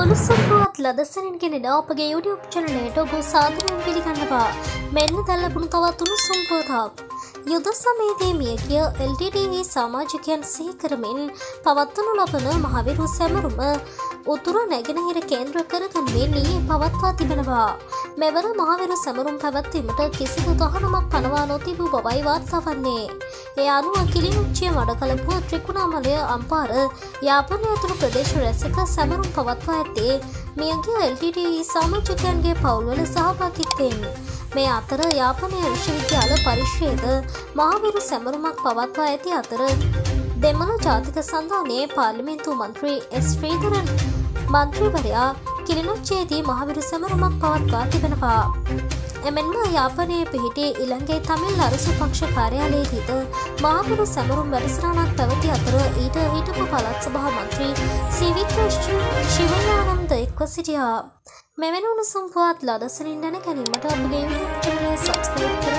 උණුසුම්පුවත් ලදසනින් කෙනෙන අපගේ YouTube චනලයට ඔබ සාදරයෙන් පිළිගන්නවා මෙන්න දැල්ලපුුණු තවත් උණුසුම්පුවතාක්. යුද සමේදී මියගිය LTTV සාමාජිකයන් සිහි කරමින් පවත්වනු ලබන මහවිරු සැමරුම උතුර නැගෙනහිර කේන්ද්‍ර කරගන්වේ නී පවත්වා තිබෙනවා. මෙවර මහවිරු සැමරුම් පැවැත්වීමට කිසිදු තහනමක් පනවා නොතිබූ බවයි වාර්තා වන්නේ. ඒ අනුව කිලිනුච්චිය මඩකලපුව ත්‍රිකුණාමලය අම්පාර යාපනය ඇතුළු ප්‍රදේශ රැසක සැමරුම් පවත්වා ඇත්තේ මියගේ LTT සාමාජිකයන්ගේ පවුල්වල සහභාකිත්තයෙන්. මේ අතර යාපනය විශ්වවිද්‍යාල පරිශ්ෂයද මහවිරු සැමරුමක් පවත්වා ඇති අතර දෙමළ ජාතික සන්ධානයේ පාර්ලිමෙන්තු මන්ත්‍රී එස් ශ්‍රීධරන් මන්ත්‍රීවරයා කිලිනොච්චේදී මහවිරු සැමරුමක් පවත්වා තිබෙනවා. එමෙන්ම යාපනයේ පිහිටේ ඉළඟේ තමිල් අරසු පක්ෂ කාර්යාලයේදීද මහවිරු සැමරුම් වැඩසරාණක් පැවති අතර ඊට හිටපු පළත් සභහ මන්ත්‍රී සිවිකේෂ් ශිවයානම්ද එක්ව සිටියා. මෙවැනි උණුසුම් පුවත් ලදසනින් දැන ගැනීමට අපගේ YouTube චැනලය සබස්ක්‍රයිබ් කර